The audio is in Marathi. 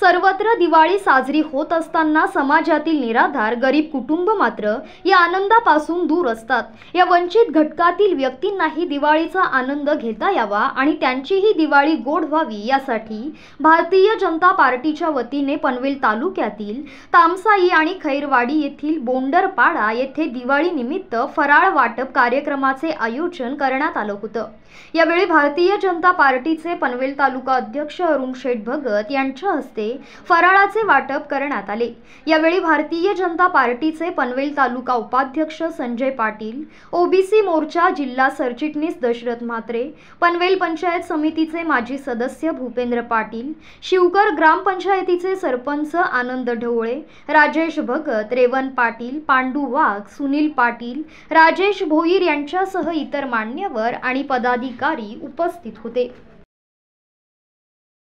सर्वत्र दिवाळी साजरी होत असताना समाजातील निराधार गरीब कुटुंब मात्र या आनंदापासून दूर असतात. या वंचित घटकातील व्यक्तींनाही दिवाळीचा आनंद घेता यावा आणि त्यांचीही दिवाळी गोड व्हावी यासाठी भारतीय जनता पार्टीच्या वतीने पनवेल तालुक्यातील तामसाई आणि खैरवाडी येथील बोंडरपाडा येथे दिवाळीनिमित्त फराळ वाटप कार्यक्रमाचे आयोजन करण्यात आलं होतं. यावेळी भारतीय जनता पार्टीचे पनवेल तालुका अध्यक्ष अरुण शेठ भगत यांच्या हस्ते फराळाचे वाटप करण्यात आले. यावेळी भारतीय जनता पार्टीचे पनवेल तालुका उपाध्यक्ष संजय पाटील ओबीसी मोर्चा जिल्हा सरचिटणीस दशरथ म्हात्रे पनवेल पंचायत समितीचे माजी सदस्य भूपेंद्र पाटील शिवकर ग्रामपंचायतीचे सरपंच आनंद ढवळे राजेश भगत रेवन पाटील पांडू वाघ सुनील पाटील राजेश भोईर यांच्यासह इतर मान्यवर आणि पदाधिकारी उपस्थित होते.